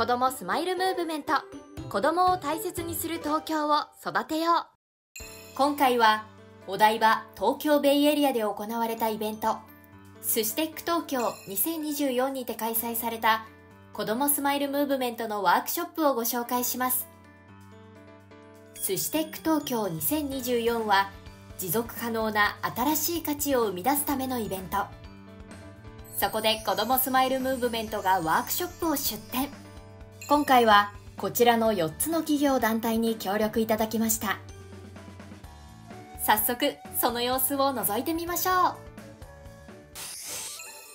子どもスマイルムーブメント。子どもを大切にする東京を育てよう。今回はお台場東京ベイエリアで行われたイベント。スシテック東京2024にて開催された子どもスマイルムーブメントのワークショップをご紹介します。スシテック東京2024は持続可能な新しい価値を生み出すためのイベント。そこで子どもスマイルムーブメントがワークショップを出展今回はこちらの4つの企業団体に協力いただきました。早速その様子を覗いてみましょう。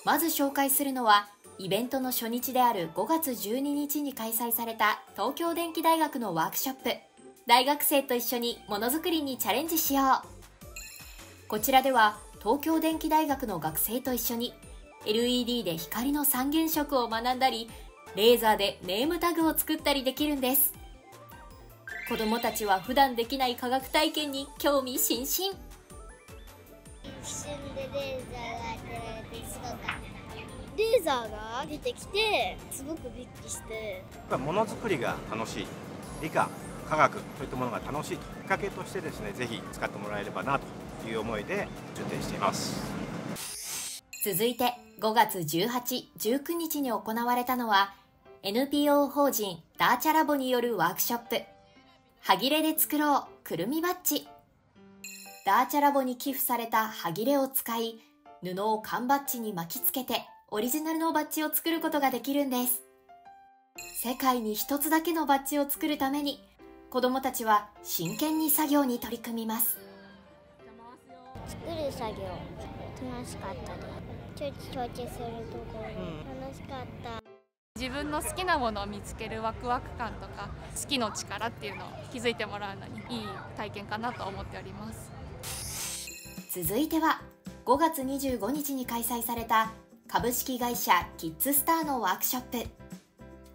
まず紹介するのはイベントの初日である5月12日に開催された東京電機大学のワークショップ。大学生と一緒にものづくりにチャレンジしよう。こちらでは東京電機大学の学生と一緒に LED で光の三原色を学んだりレーザーでネームタグを作ったりできるんです。子どもたちは普段できない科学体験に興味津々。一瞬でレーザーが出てすごかったレーザーが出てきてすごくびっくりして。ものづくりが楽しい理科科学といったものが楽しいきっかけとしてですねぜひ使ってもらえればなという思いで出展しています。続いて5月18、19日に行われたのは NPO 法人ダーチャラボによるワークショップ。はぎれで作ろうくるみバッジ。ダーチャラボに寄付されたはぎれを使い布を缶バッジに巻きつけてオリジナルのバッジを作ることができるんです。世界に一つだけのバッジを作るために子どもたちは真剣に作業に取り組みます。作る作業楽しかったです。ちょいちょいするところ、楽しかった自分の好きなものを見つけるワクワク感とか好きの力っていうのを気づいてもらうのにいい体験かなと思っております。続いては5月25日に開催された株式会社キッズスターのワークショップ。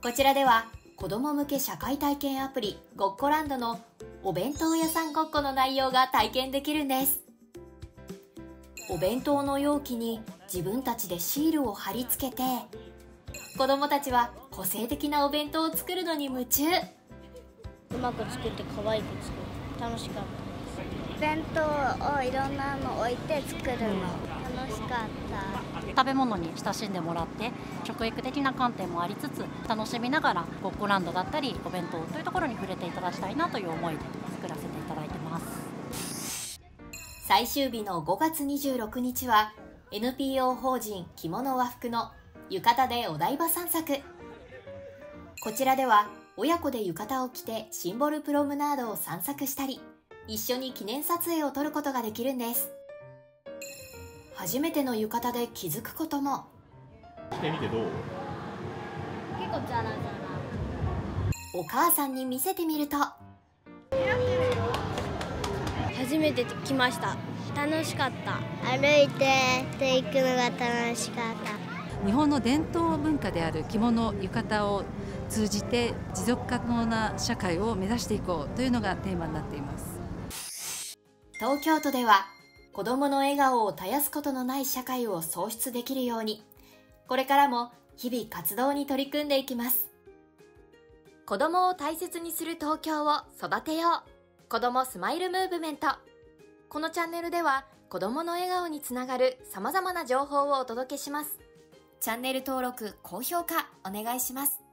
こちらでは子ども向け社会体験アプリごっこランドのお弁当屋さんごっこの内容が体験できるんです。お弁当の容器に自分たちでシールを貼り付けて子どもたちは個性的なお弁当を作るのに夢中。うまく作って可愛く作る楽しかった。弁当をいろんなの置いて作るの。楽しかった。食べ物に親しんでもらって食育的な観点もありつつ楽しみながらごっこランドだったりお弁当というところに触れていただきたいなという思いで作らせていただいてます。最終日の5月26日は NPO 法人着物和服の浴衣でお台場散策。こちらでは親子で浴衣を着てシンボルプロムナードを散策したり一緒に記念撮影を撮ることができるんです。初めての浴衣で気づくことも。してみてどう？結構ザラザラ。お母さんに見せてみると。初めて来ました。楽しかった。歩いてて行くのが楽しかった日本の伝統文化である着物浴衣を通じて持続可能な社会を目指していこうというのがテーマになっています。東京都では子供の笑顔を絶やすことのない社会を創出できるようにこれからも日々活動に取り組んでいきます。子供を大切にする東京を育てよう。子供スマイルムーブメント。このチャンネルでは子供の笑顔につながる様々な情報をお届けします。チャンネル登録高評価お願いします。